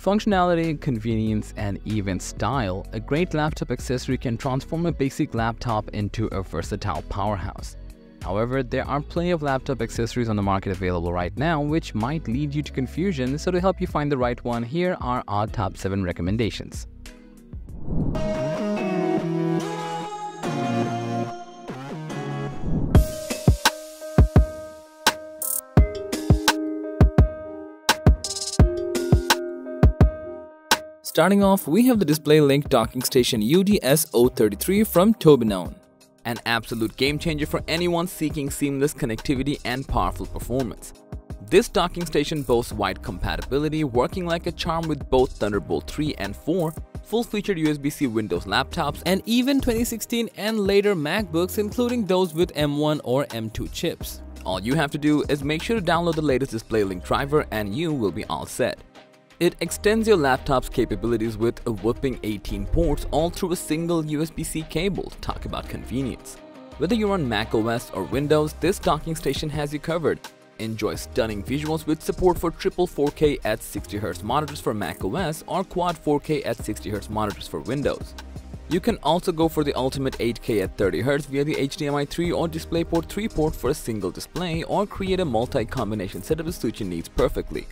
Functionality, convenience, and even style, a great laptop accessory can transform a basic laptop into a versatile powerhouse. However, there are plenty of laptop accessories on the market available right now which might lead you to confusion, so to help you find the right one, here are our top 7 recommendations. Starting off, we have the DisplayLink docking station UDS-033 from TOBENONE. An absolute game changer for anyone seeking seamless connectivity and powerful performance. This docking station boasts wide compatibility, working like a charm with both Thunderbolt 3 and 4, full-featured USB-C Windows laptops, and even 2016 and later MacBooks including those with M1 or M2 chips. All you have to do is make sure to download the latest DisplayLink driver and you will be all set. It extends your laptop's capabilities with a whopping 18 ports all through a single USB-C cable. Talk about convenience. Whether you're on macOS or Windows, this docking station has you covered. Enjoy stunning visuals with support for triple 4K at 60Hz monitors for macOS or quad 4K at 60Hz monitors for Windows. You can also go for the ultimate 8K at 30Hz via the HDMI 3 or DisplayPort 3 port for a single display or create a multi-combination setup to suit your needs perfectly.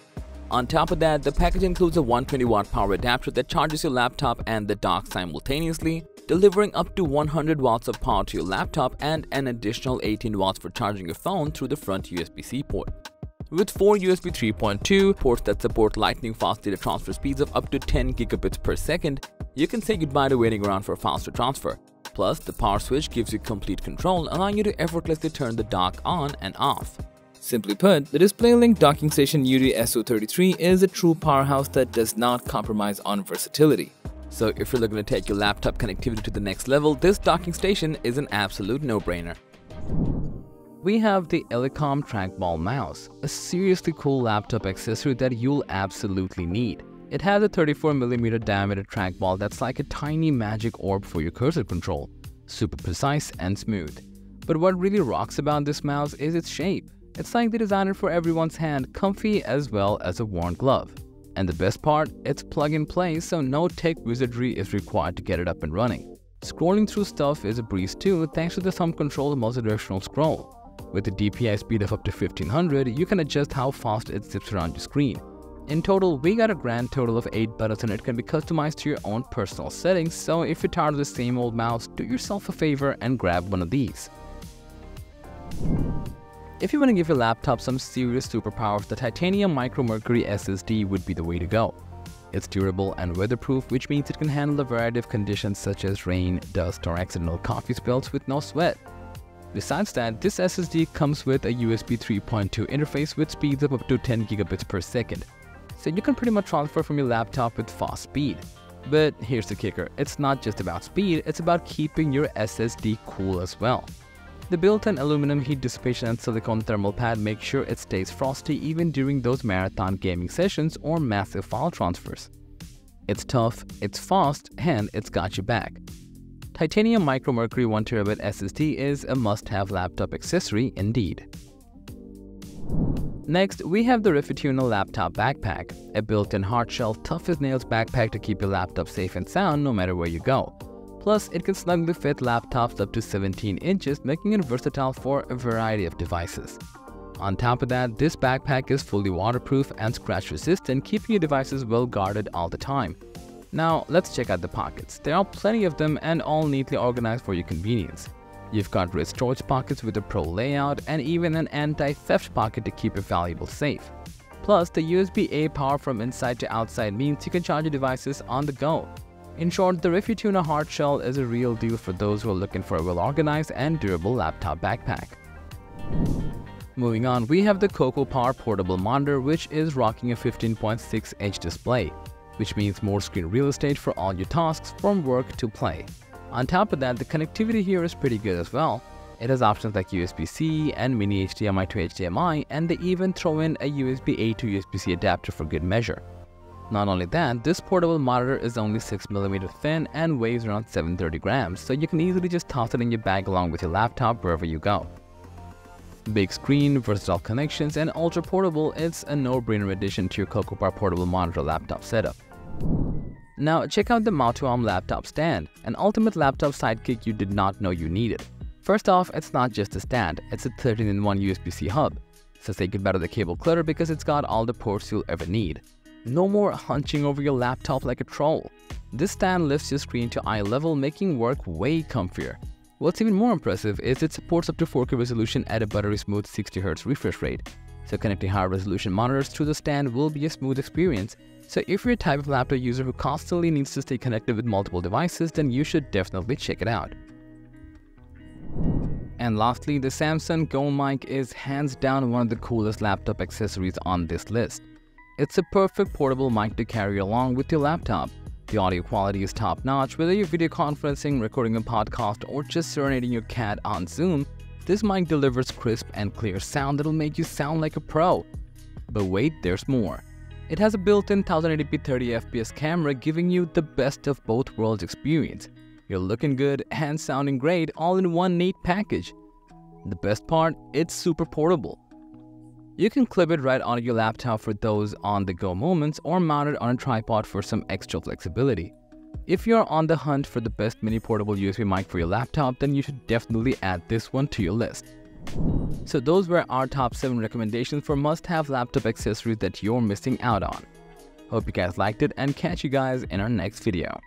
On top of that, the package includes a 120 watt power adapter that charges your laptop and the dock simultaneously, delivering up to 100 watts of power to your laptop and an additional 18 watts for charging your phone through the front USB-C port. With four USB 3.2 ports that support lightning fast data transfer speeds of up to 10 gigabits per second, you can say goodbye to waiting around for faster transfer. Plus, the power switch gives you complete control, allowing you to effortlessly turn the dock on and off. Simply put, the DisplayLink docking station UDS-033 is a true powerhouse that does not compromise on versatility. So if you're looking to take your laptop connectivity to the next level, this docking station is an absolute no-brainer. We have the Elecom Trackball Mouse, a seriously cool laptop accessory that you'll absolutely need. It has a 34mm diameter trackball that's like a tiny magic orb for your cursor control, super precise and smooth. But what really rocks about this mouse is its shape. It's like they designed it for everyone's hand, comfy as well as a worn glove. And the best part, it's plug and play so no tech wizardry is required to get it up and running. Scrolling through stuff is a breeze too thanks to the thumb control multi-directional scroll. With a DPI speed of up to 1500, you can adjust how fast it zips around your screen. In total, we got a grand total of 8 buttons and it can be customized to your own personal settings, so if you're tired of the same old mouse, do yourself a favor and grab one of these. If you want to give your laptop some serious superpowers, the Titanium Micromercury SSD would be the way to go. It's durable and weatherproof, which means it can handle a variety of conditions such as rain, dust, or accidental coffee spills with no sweat. Besides that, this SSD comes with a USB 3.2 interface with speeds of up to 10 gigabits per second, so you can pretty much transfer from your laptop with fast speed. But here's the kicker, it's not just about speed, it's about keeping your SSD cool as well. The built-in aluminum heat dissipation and silicone thermal pad make sure it stays frosty even during those marathon gaming sessions or massive file transfers. It's tough, it's fast, and it's got you back. Titanium Micromercury 1TB SSD is a must-have laptop accessory indeed. Next, we have the Refituno Laptop Backpack, a built-in hard-shell tough-as-nails backpack to keep your laptop safe and sound no matter where you go. Plus, it can snugly fit laptops up to 17 inches, making it versatile for a variety of devices. On top of that, this backpack is fully waterproof and scratch resistant, keeping your devices well guarded all the time. Now, let's check out the pockets. There are plenty of them and all neatly organized for your convenience. You've got great storage pockets with a pro layout and even an anti-theft pocket to keep your valuables safe. Plus, the USB-A power from inside to outside means you can charge your devices on the go. In short, the Refituno hard shell is a real deal for those who are looking for a well-organized and durable laptop backpack. Moving on, we have the Cocopar Portable Monitor which is rocking a 15.6-inch display, which means more screen real estate for all your tasks from work to play. On top of that, the connectivity here is pretty good as well. It has options like USB-C and mini HDMI to HDMI and they even throw in a USB-A to USB-C adapter for good measure. Not only that, this portable monitor is only 6mm thin and weighs around 730 grams, so you can easily just toss it in your bag along with your laptop wherever you go. Big screen, versatile connections, and ultra portable, it's a no-brainer addition to your Cocopar portable monitor laptop setup. Now check out the Mount2Arm laptop stand, an ultimate laptop sidekick you did not know you needed. First off, it's not just a stand, it's a 13-in-1 USB-C hub. So say goodbye to the cable clutter because it's got all the ports you'll ever need. No more hunching over your laptop like a troll. This stand lifts your screen to eye level making work way comfier. What's even more impressive is it supports up to 4K resolution at a buttery smooth 60Hz refresh rate. So connecting higher resolution monitors to the stand will be a smooth experience. So if you're a type of laptop user who constantly needs to stay connected with multiple devices, then you should definitely check it out. And lastly, the Samson Go Mic is hands down one of the coolest laptop accessories on this list. It's a perfect portable mic to carry along with your laptop. The audio quality is top notch, whether you're video conferencing, recording a podcast, or just serenading your cat on Zoom, this mic delivers crisp and clear sound that'll make you sound like a pro. But wait, there's more. It has a built-in 1080p 30fps camera giving you the best of both worlds experience. You're looking good and sounding great all in one neat package. The best part, it's super portable. You can clip it right onto your laptop for those on-the-go moments or mount it on a tripod for some extra flexibility. If you're on the hunt for the best mini portable USB mic for your laptop, then you should definitely add this one to your list. So those were our top 7 recommendations for must-have laptop accessories that you're missing out on. Hope you guys liked it and catch you guys in our next video.